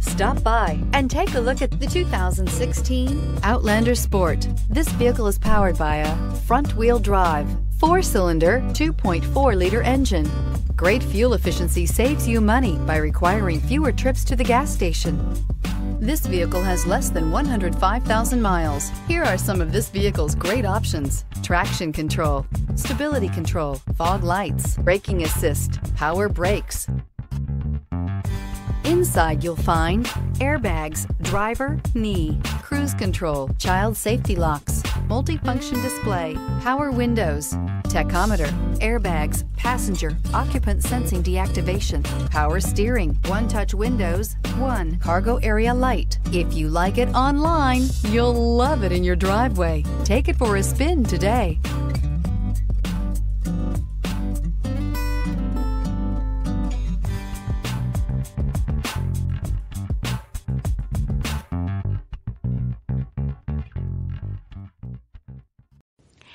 Stop by and take a look at the 2016 Outlander Sport. This vehicle is powered by a front wheel drive, four cylinder, 2.4 liter engine. Great fuel efficiency saves you money by requiring fewer trips to the gas station. This vehicle has less than 105,000 miles. Here are some of this vehicle's great options traction control, stability control, fog lights, braking assist, power brakes. Inside, you'll find airbags, driver, knee, cruise control, child safety locks, multifunction display, power windows, tachometer, airbags, passenger, occupant sensing deactivation, power steering, one touch windows, one cargo area light. If you like it online, you'll love it in your driveway. Take it for a spin today.